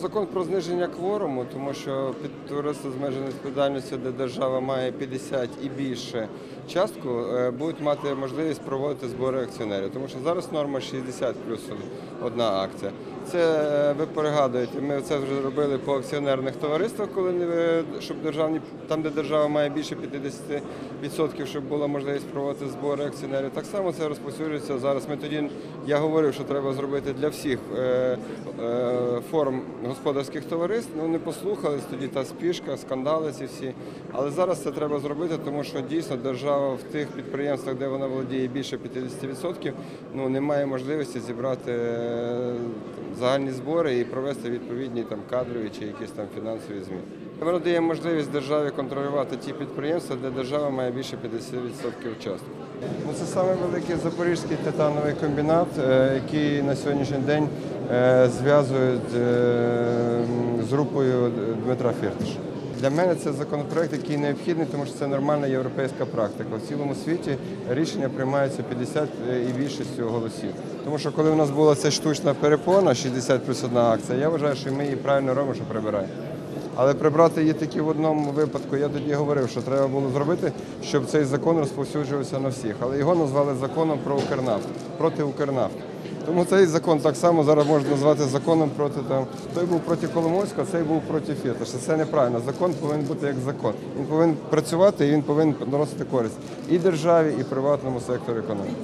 Закон про зниження кворуму, тому що під товариство з обмеженою відповідальністю, де держава має 50 і більше частку, е, будуть мати можливість проводити збори акціонерів. Тому що зараз норма 60 плюс одна акція. Це е, ви пригадуєте, ми це вже робили по акціонерних товариствах, коли не- щоб державні там, де держава має більше 50%, щоб була можливість проводити збори акціонерів. Так само це розповсюджується зараз. Ми тоді я говорив, що треба зробити для всіх е, форм господарських товариств. Ну не послухались тоді та спішка, скандали ці всі. Але зараз це треба зробити, тому що дійсно держава в тих підприємствах, де вона володіє більше 50%, ну має можливості зібрати е, загальні збори і провести відповідні там кадрові чи якісь там фінансові зміни. Воно дає можливість державі контролювати ті підприємства, де держава має більше 50% частку. Ну, це саме великий запорізький титановий комбінат, е, який на сьогоднішній день е, зв'язують е, з групою Дмитра Фірташа. Для мене це законопроект, який необхідний, тому що це нормальна європейська практика. В цілому світі рішення приймаються 50 і більшістю голосів. Тому що коли у нас була ця штучна перепона, 60 плюс одна акція, я вважаю, що ми її правильно робимо, що прибираємо. Але прибрати її тільки в одному випадку, я тоді говорив, що треба було зробити, щоб цей закон розповсюджувався на всіх. Але його назвали законом про Укрнафту, проти Укрнафти. Тому цей закон так само зараз можна назвати законом проти там. Той був проти Коломойського, цей був проти Фетиша. Це неправильно. Закон повинен бути як закон. Він повинен працювати і він повинен наносити користь і державі, і приватному сектору економіки.